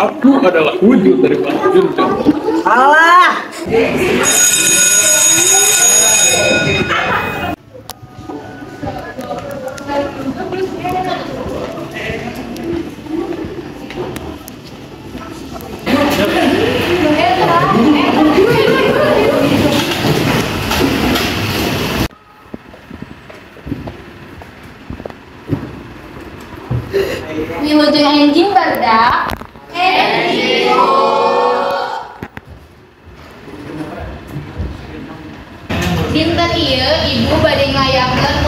Aku adalah wujud dari Pak Junta. Alah. Wilujeng enjing barudak. Dinten ieu ibu bade ngayangkeun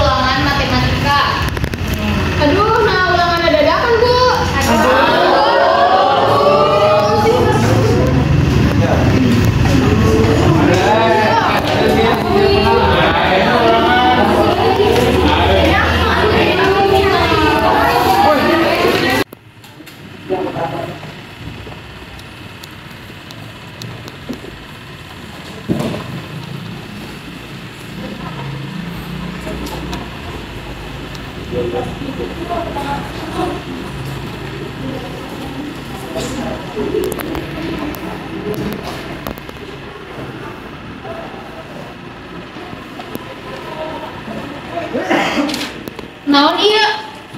Naon ieu?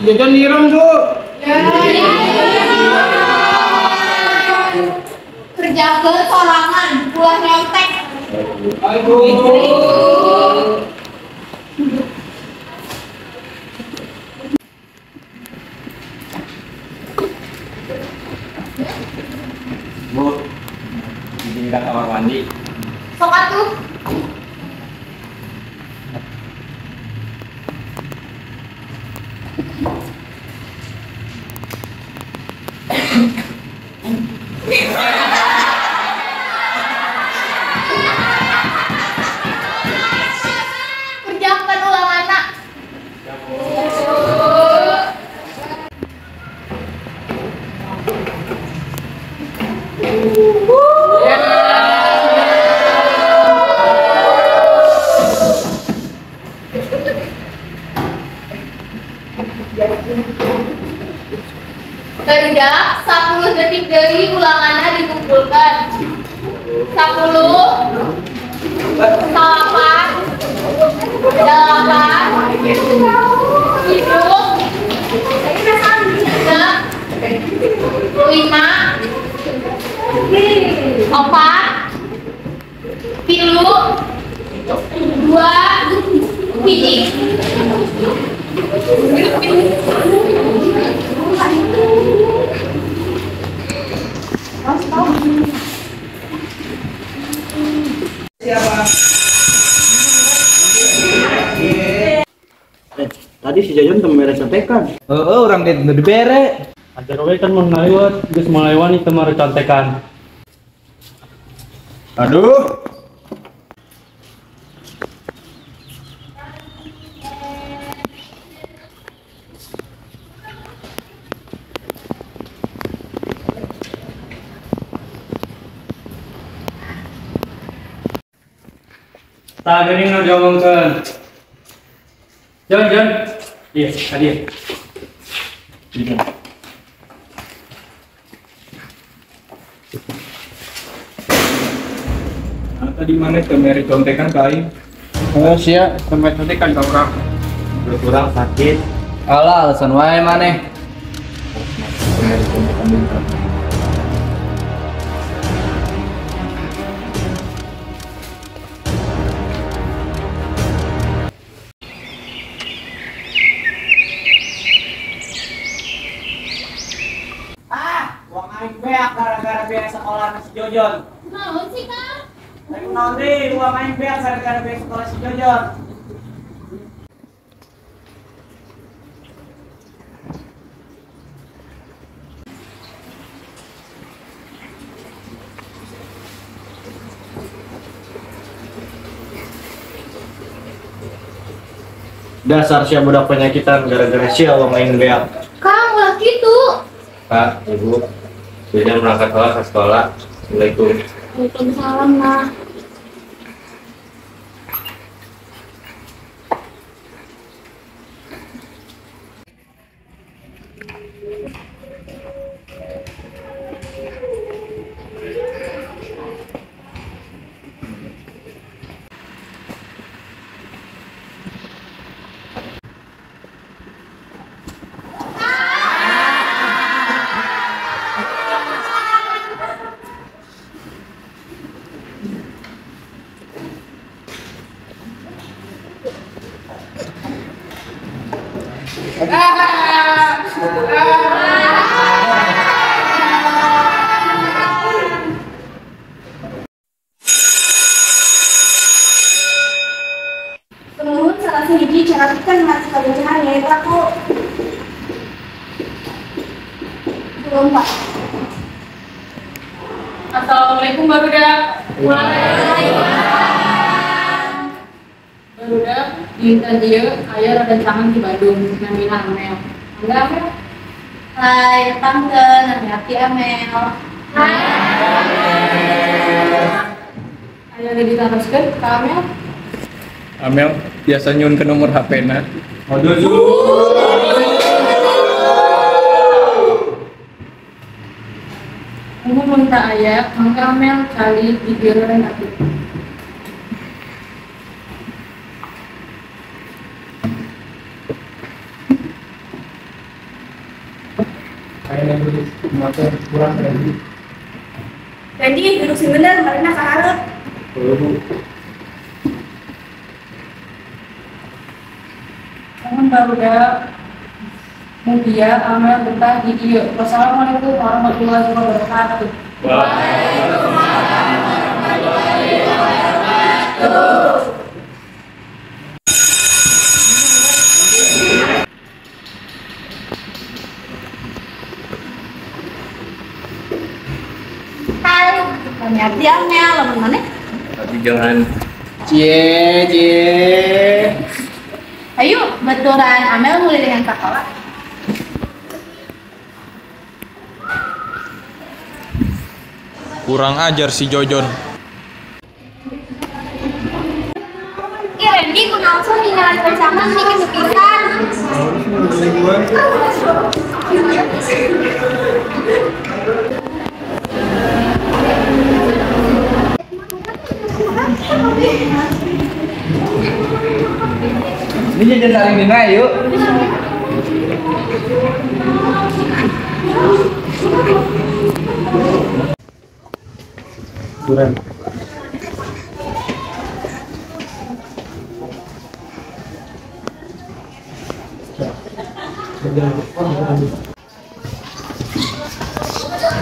Jajan niram tuh. Kerjakeun sorangan, pulang nyontek. Bu, 10 Salapan Delapan Hidup Lima Empat Pilu Dua Hiji Eh, tadi si Jajon teu mere contekan. Heeh, orang dia udah dibere. Ajar we kan mun ngaliwat geus melewani teu mare contekan. Aduh. Tak nu diomongkeun. Jon, Jon. Iya, tadi. Iya. tadi mana kemeri contekan kai. Oh sia, sampai nanti kan kau orang. Kurang sakit. Alah alasan wae mana? Kemeri contekan bintang. Sekolah si Jojon. Naon sih kak? Aing naon deui uang aing beak gara-gara beak sekolah si Jojon. Dasar siapa budak penyakitan gara-gara siapa main beak. Kang ulah gitu. Pak, Ibu, sudah berangkat sekolah ke sekolah. Assalamualaikum. Waalaikumsalam nah. Cangan di Bandung, namina Amel. Enggak Amel? Hai, tante, hati Amel. Ayah udah diteruskan ke Amel. Amel biasa nyun ke nomor HP na. Kamu minta ayah, mangga Amel cari video dan aku. Kayaknya tulis motor kurang dari. Jadi duduk sih bener, Marina kaharep. Kamu Barudak. Mugia Amel betah di dia. Wassalamualaikum warahmatullahi wabarakatuh. Hai, jangan Cie cie. Ayo, betulan Amel mulai dengan sekolah. Kurang ajar si Jojon. Ih, Randy, ku langsung tinggalan bersama nih kesepitan. Ini jajan saling dina yuk. Kurang.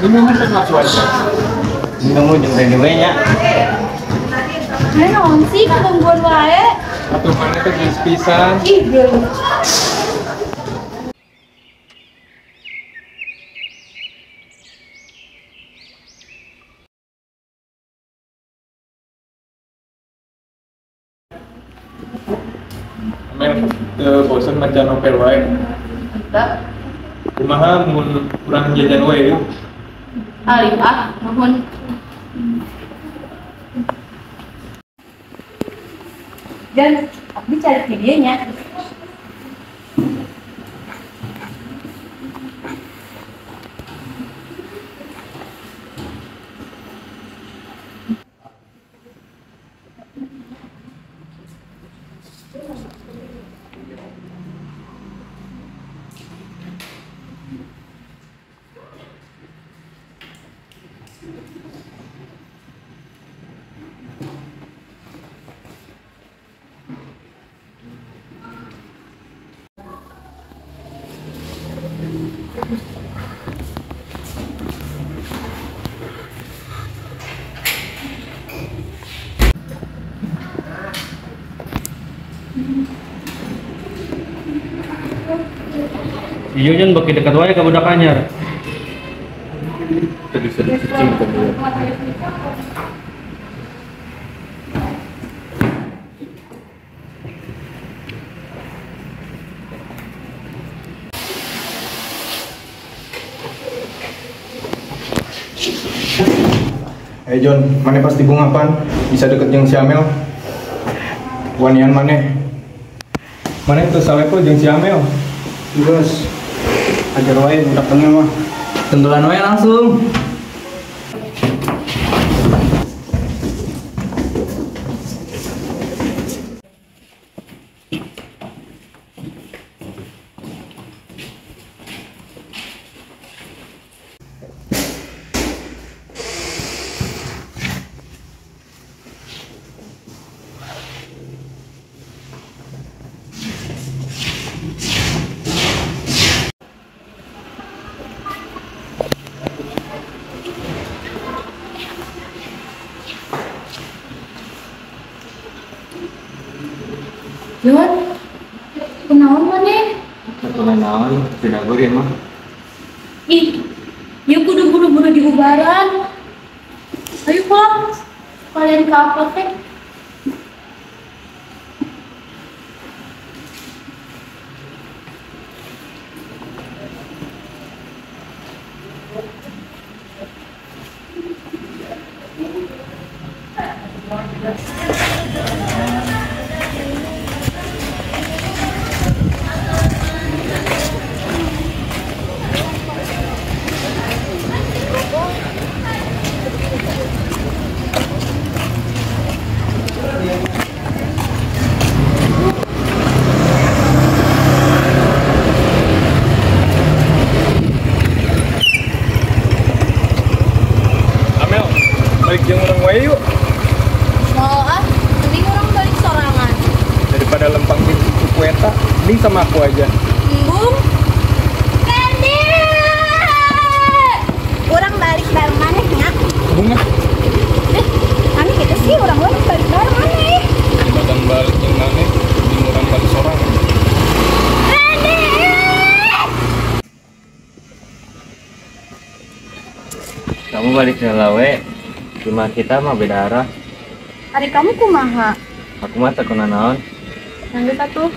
Ini memang sangat cuaca. ini kamu jemput di Nah, non sih, ketungguan wae. Atau mana ke jenis pisan. Ih, bosan baca novel wae. Kumaha mun kurang jajan wae yuk. Alif ah, mohon. Dan aku cari videonya. Iya jan baki dekat wae ka budak anyar. Tadi sedih cicing tadi. Eh John, mana pasti bunga pan? Bisa deket yang si Amel? Wanian mana? Mana itu salepo jeung si Amel? Bos, ajar wae budak tengah mah. Tenggelan wae langsung. Jon, kenaon maneh? Kena naon, tidak gue mah. Ih, ya kudu buru-buru di ubaran. Ayo pulang. Kalian ke apotek. Amel, balik jeung urang wae yuk. Mau ah, mending orang balik sorangan. Daripada lempang di kuku eta, mending sama aku aja. Embung. Kandi. Orang balik bareng maneh nya. Bunga, Eh, kami gitu sih orang orang balik bareng maneh. badan balik yang mana? Mending urang balik sorang. Kandi. Kamu balik Lawe, cuma kita mah beda arah. Hari kamu kumaha? Aku mah tak kena naon. Lanjut satu.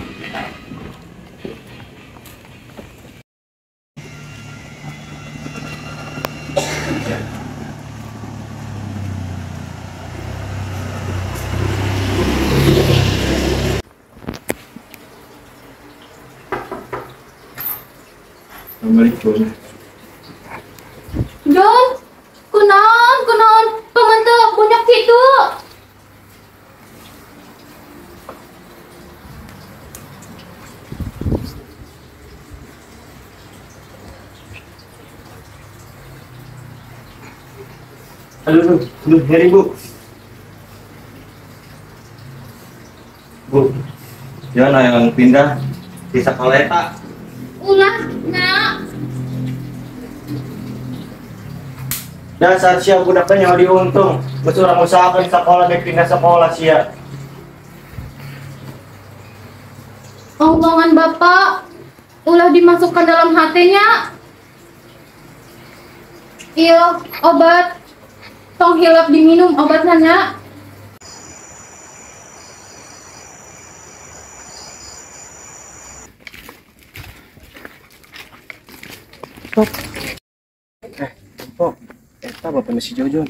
Assalamualaikum. Jon, kunaon, kunaon. Pemantu banyak situ. Aduh, aduh, nyari bu. Bu, jangan yang pindah di eta. Ulah, nak. Dasar siap budaknya nyawa diuntung. Betul orang usahakan sekolah dek pindah sekolah sia. Omongan bapak ulah dimasukkan dalam hatinya. Iya, obat. Tong hilap diminum obatnya. Oh, eta bapaknya si Jojon.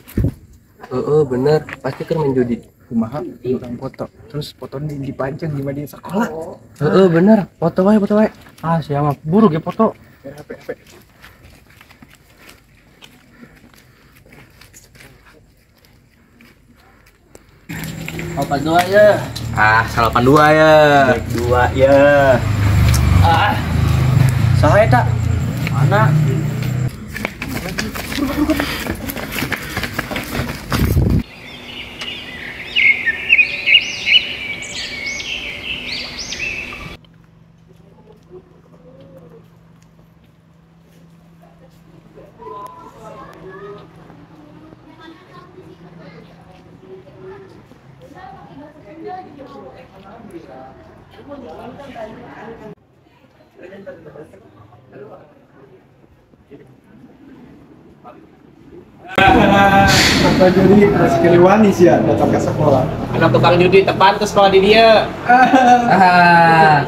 Heeh, bener. Pasti kan main judi. Kumaha urang foto. Terus foto di dipajang di media sekolah. Heeh, bener. Foto wae, foto wae. Ah, siapa buruk ya foto. HP, HP. Opat dua ya. Ah, salapan dua ya. Dua ya. Ah. Saha eta? Mana? Apa jadi rezeki wanis ya datang ke sekolah. Anak tukang judi tepan ke sekolah di dia. Ah.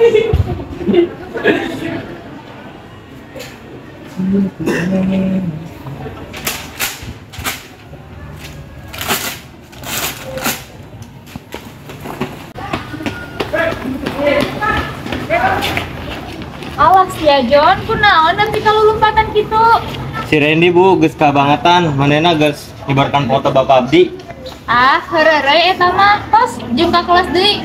Awas ya John, kunaon nanti kalau lompatan gitu. Si Randy bu, geus kabangetan, manena geus nyebarkan foto Bapak Abdi. Ah, heureuy eta mah tos jeung kelas deui.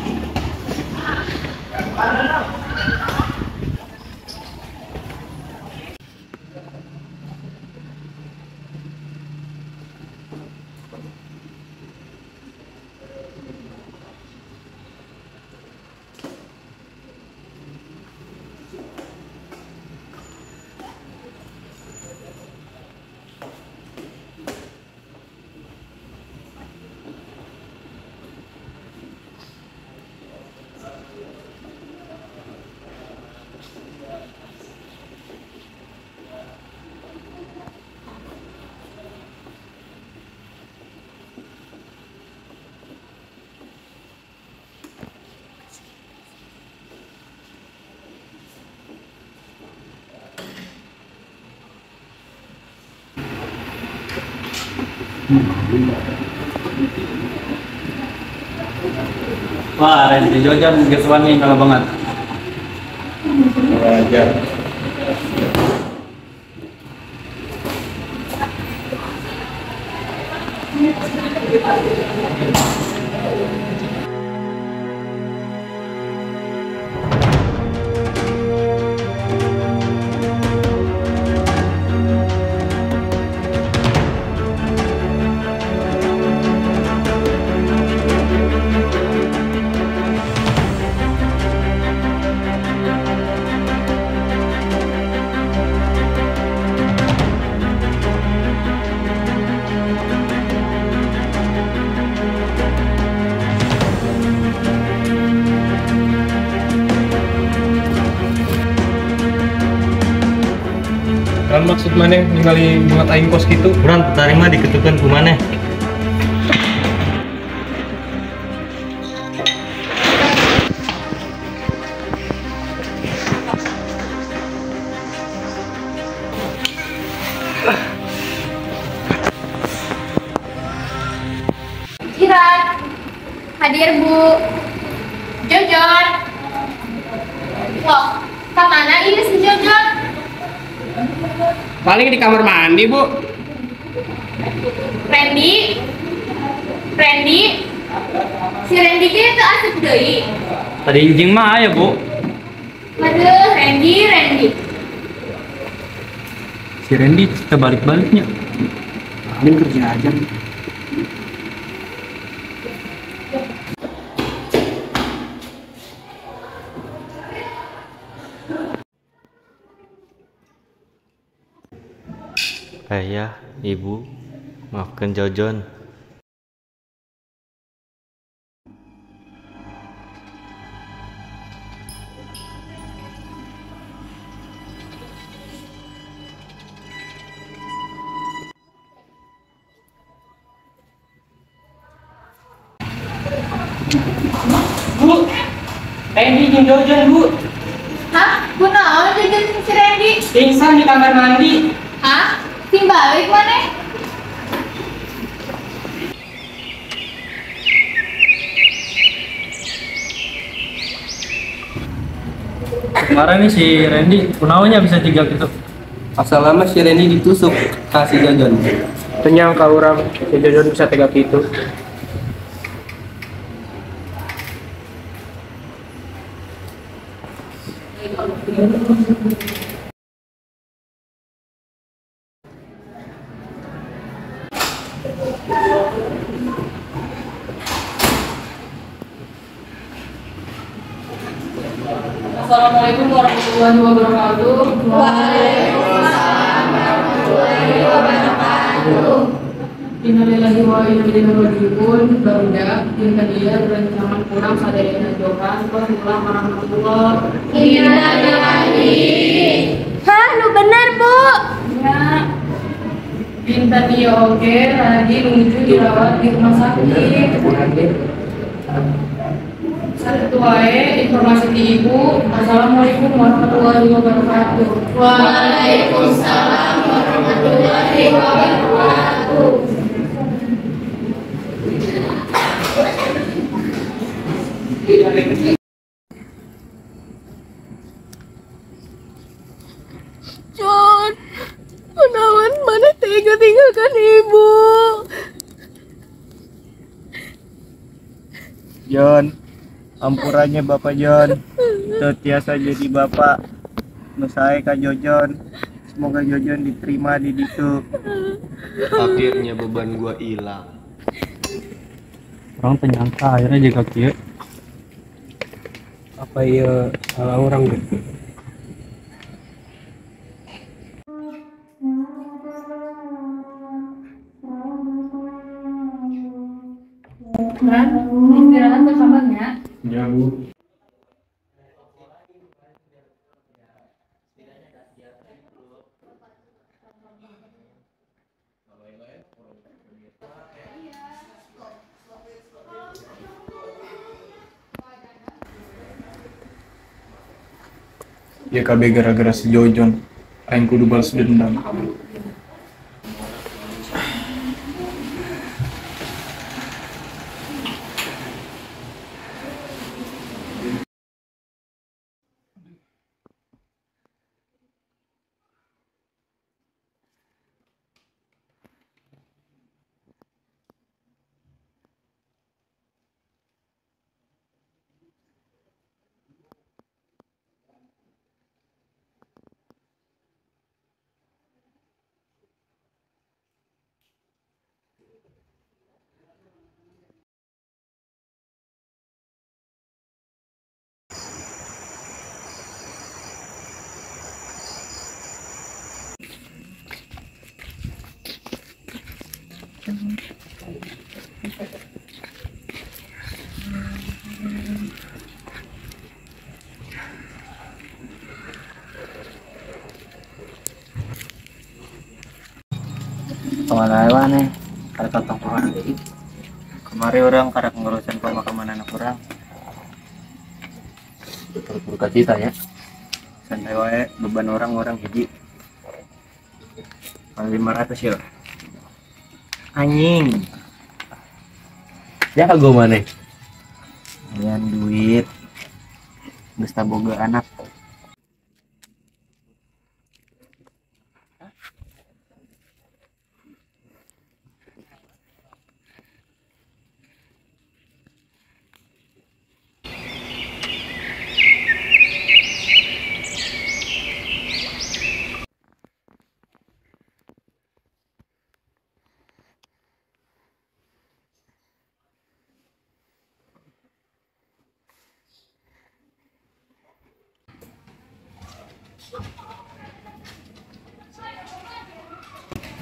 Wah, geus wani kalau banget. Kan maksud mana ningali bunga aing kos gitu? Kurang terima diketukan ku maneh. Kamar mandi, Bu. Randy? Randy? Si Randy kia tuh asik deui. Tadi izin mah ya bu. Aduh, Randy, Randy. Si Randy kita balik-baliknya. Paling kerja aja. Ayah, ibu, maafkan Jojon. Bu, Randy jeung Jojon bu, Hah? Kunaon Jojon si Randy? pingsan di kamar mandi. Hah? Tim balik mana? Kemarin nih si Randy, kunaonnya bisa tiga gitu. Asal lama si Randy ditusuk kasih jajan. Ternyata kalau orang si Jojon bisa tega gitu. Assalamualaikum tadi ya berancaman kurang sadayana johan Waalaikumsalam warahmatullahi wabarakatuh Hah, lu benar bu? Ya. Binta dia oke, lagi menuju dirawat di rumah sakit. Satu wae informasi di ibu. Assalamualaikum warahmatullahi wabarakatuh. Waalaikumsalam warahmatullahi wabarakatuh. John, menawan mana tega tinggalkan ibu. John, ampurannya Bapak John. Setiasa jadi Bapak. Nusai Kak Jojon. Semoga Jojon diterima di ditu. Akhirnya beban gua hilang. Orang penyangka akhirnya jaga kia. Apa iya salah orang gitu? Kan, istirahat. Ya Bu. cabelo gara-gara si Jojo. Ayun ko dubal sudin lang. Hewan nih? Ada totong orang. Kemari orang karena pengurusan pemakaman anak orang. Berbuka cita ya. Santai wae beban orang orang hiji. Paling 500 ya. Anjing. Ya gue mana? Kalian duit. Geus boga anak.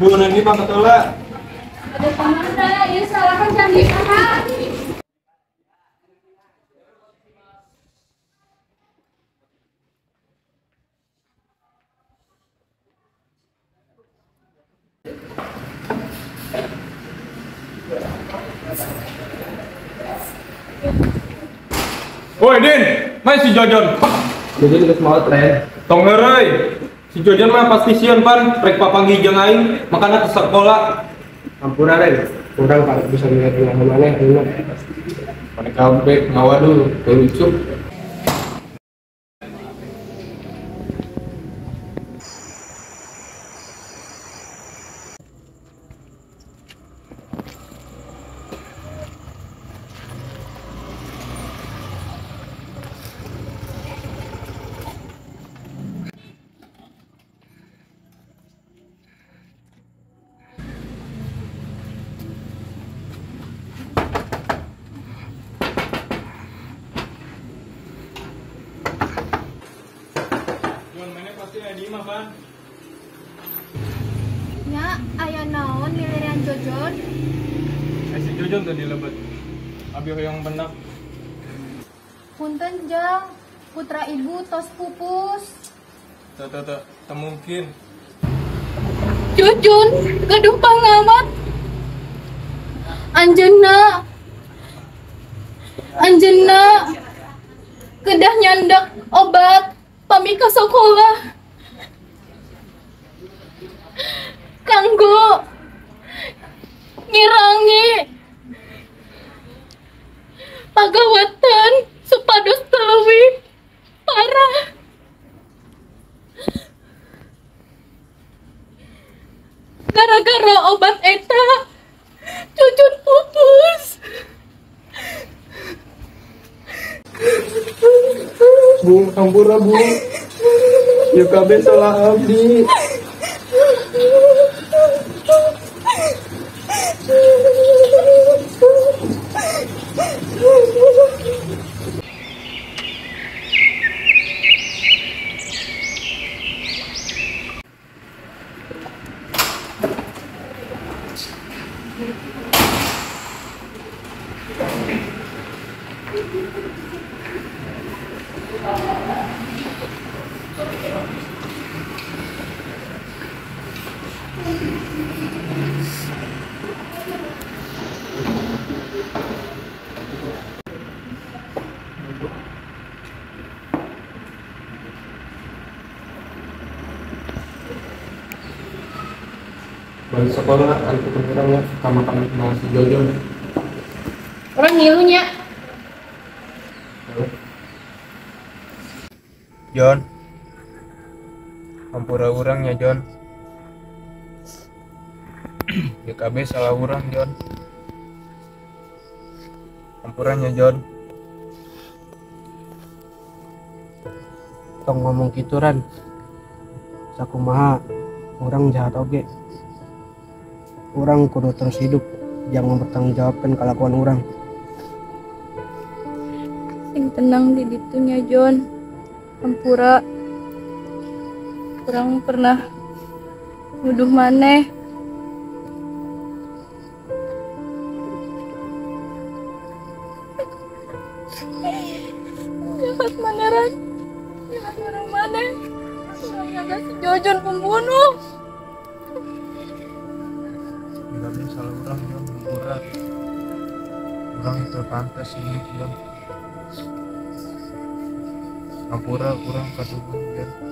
Bu, nanti Pak Ketua. Ya salahkan jangan ditahan. Woi Din, main si Jojon. Jadi geus mau tren. Tong ngeureuy. Si Jojon mah pasti sieun pan, rek papanggi jeung aing, makana ke sekolah. Ampura deh. Kurang kalau bisa ngeliat di mana-mana enak. Pada kabeh ngawa dulu, teu lucu. Mah pan. Nya, ayah naon milirian Jojon? Eh si Jojon tadi lebat. Abi hoyong benak. Punten jeng, putra ibu tos pupus. Teu teu teu, teu mungkin. Jujun, gaduh pangamat. Anjena. Anjena. Kedah nyandak obat pami ka sekolah. Kanggo ngirangi pagawatan supados telawi parah. Gara-gara obat eta Cucut pupus Bu, ampura bu. Ya kabeh salah abdi. Balik sekolah, hari ketemu ya, sama kami kenal si Jojo. Orang ngilunya John. Ampura urangnya John. Kabeh salah urang John. Ampurannya John. tong ngomong gitu ran sakumaha orang jahat oge orang kudu terus hidup. Jangan bertanggung jawabkan kelakuan orang. Sing tenang di ditunya John. Ampura Kurang pernah Nuduh maneh. Jahat maneran Jahat orang maneh. Orang jaga si Jojon pembunuh Ya kabeh salah urang John, ampura. Urang itu pantas ini John. Ampura urang kaduhun John.